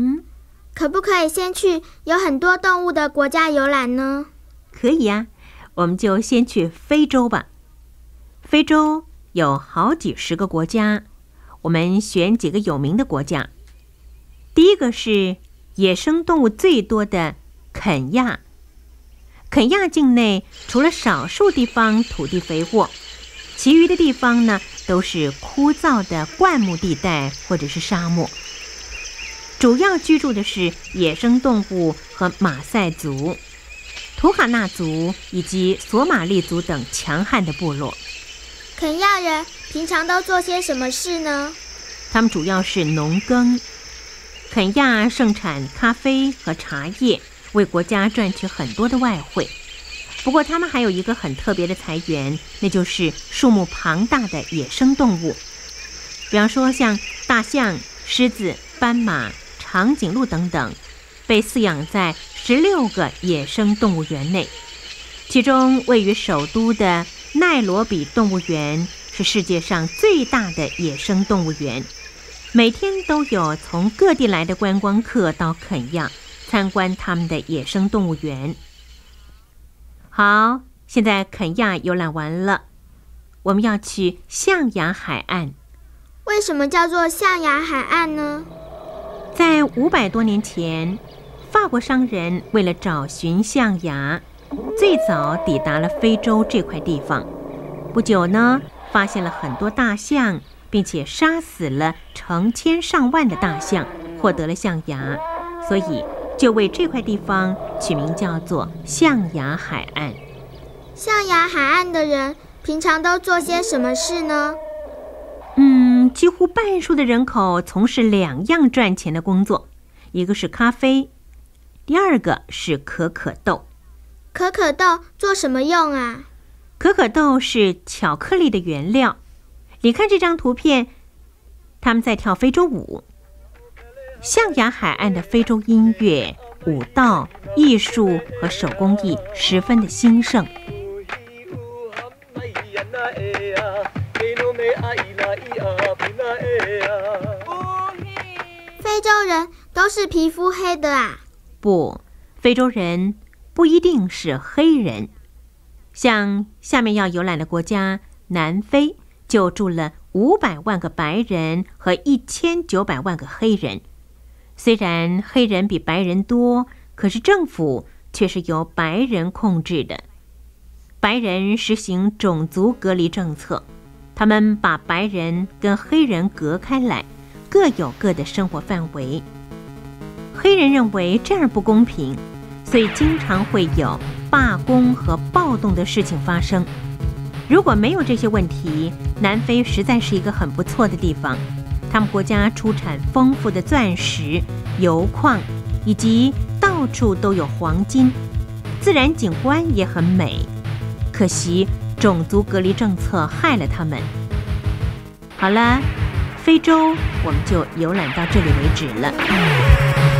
嗯，可不可以先去有很多动物的国家游览呢？可以呀，我们就先去非洲吧。非洲有好几十个国家，我们选几个有名的国家。第一个是野生动物最多的肯亚。肯亚境内除了少数地方土地肥沃，其余的地方呢都是枯燥的灌木地带或者是沙漠。主要居住的是野生动物和马赛族、图哈纳族以及索马利族等强悍的部落。肯亚人平常都做些什么事呢？他们主要是农耕。肯亚盛产咖啡和茶叶，为国家赚取很多的外汇。不过，他们还有一个很特别的财源，那就是数目庞大的野生动物。比方说，像大象、狮子、斑马。长颈鹿等等，被饲养在十六个野生动物园内，其中位于首都的奈罗比动物园是世界上最大的野生动物园，每天都有从各地来的观光客到肯亚参观他们的野生动物园。好，现在肯亚游览完了，我们要去象牙海岸。为什么叫做象牙海岸呢？在五百多年前，法国商人为了找寻象牙，最早抵达了非洲这块地方。不久呢，发现了很多大象，并且杀死了成千上万的大象，获得了象牙，所以就为这块地方取名叫做象牙海岸。象牙海岸的人平常都做些什么事呢？嗯，几乎半数的人口从事两样赚钱的工作，一个是咖啡，第二个是可可豆。可可豆做什么用啊？可可豆是巧克力的原料。你看这张图片，他们在跳非洲舞。象牙海岸的非洲音乐、舞蹈、艺术和手工艺十分的兴盛。非洲人都是皮肤黑的啊？不，非洲人不一定是黑人。像下面要游览的国家南非，就住了五百万个白人和一千九百万个黑人。虽然黑人比白人多，可是政府却是由白人控制的。白人实行种族隔离政策，他们把白人跟黑人隔开来。各有各的生活范围。黑人认为这样不公平，所以经常会有罢工和暴动的事情发生。如果没有这些问题，南非实在是一个很不错的地方。他们国家出产丰富的钻石、油矿，以及到处都有黄金，自然景观也很美。可惜种族隔离政策害了他们。好了。非洲，我们就游览到这里为止了。